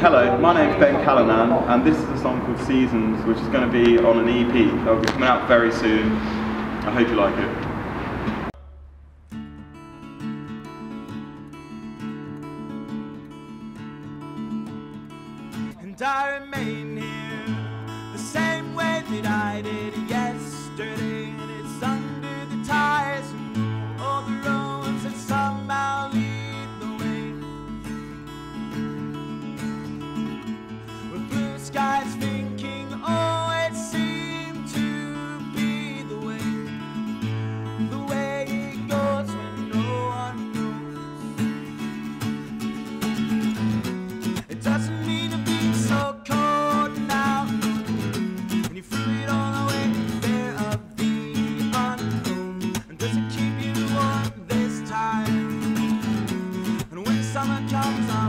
Hello, my name's Ben Callanan, and this is a song called Seasons, which is going to be on an EP. It'll be coming out very soon. I hope you like it. And I remain here the same way that I did skies thinking, oh, it seemed to be the way, the way it goes when no one knows. It doesn't mean to be so cold now, when you feel it all the way, fear of the unknown. And does it keep you warm this time? And when summer comes on,